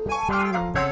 Música